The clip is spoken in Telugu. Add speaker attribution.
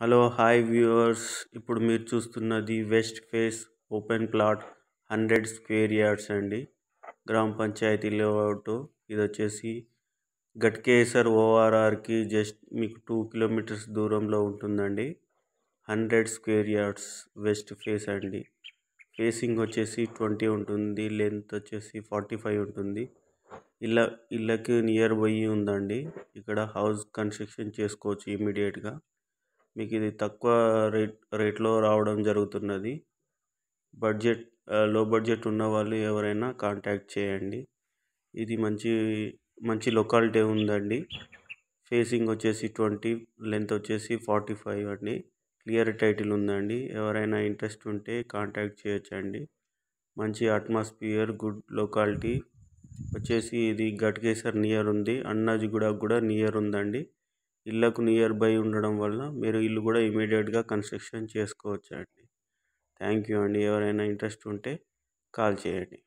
Speaker 1: Hello hi viewers. ఇప్పుడు మీరు చూస్తున్నది west face open plot hundred square yards అండి. గ్రామ పంచాయతీ లేఅవుట్ ఇది వచ్చేసి గట్కేసర్ ఓఆర్ఆర్కి జస్ట్ మీకు టూ కిలోమీటర్స్ దూరంలో ఉంటుందండి. Hundred square yards west face అండి. ఫేసింగ్ వచ్చేసి ట్వంటీ ఉంటుంది. లెంత్ వచ్చేసి ఫార్టీ ఫైవ్ ఉంటుంది. ఇళ్ళ ఇళ్ళకి నియర్ బై ఉందండి. ఇక్కడ హౌస్ కన్స్ట్రక్షన్ చేసుకోవచ్చు ఇమీడియట్గా మీకు ఇది తక్కువ రేట్ రేట్లో రావడం జరుగుతున్నది. బడ్జెట్లో బడ్జెట్ ఉన్న వాళ్ళు ఎవరైనా కాంటాక్ట్ చేయండి. ఇది మంచి మంచి లొకాలిటీ ఉందండి. ఫేసింగ్ వచ్చేసి ట్వంటీ లెంత్ వచ్చేసి ఫార్టీ ఫైవ్ అండి. క్లియర్ టైటిల్ ఉందండి. ఎవరైనా ఇంట్రెస్ట్ ఉంటే కాంటాక్ట్ చేయొచ్చండి. మంచి అట్మాస్ఫియర్ గుడ్ లొకాలిటీ. వచ్చేసి ఇది గట్కేసర్ నియర్ ఉంది. అన్నాజిగూడ కూడా నియర్ ఉందండి. ఇళ్ళకు నియర్ బై ఉండడం వల్ల మీరు ఇల్లు కూడా ఇమీడియట్గా కన్స్ట్రక్షన్ చేసుకోవచ్చు అండి థ్యాంక్ యూ అండి. ఎవరైనా ఇంట్రెస్ట్ ఉంటే కాల్ చేయండి.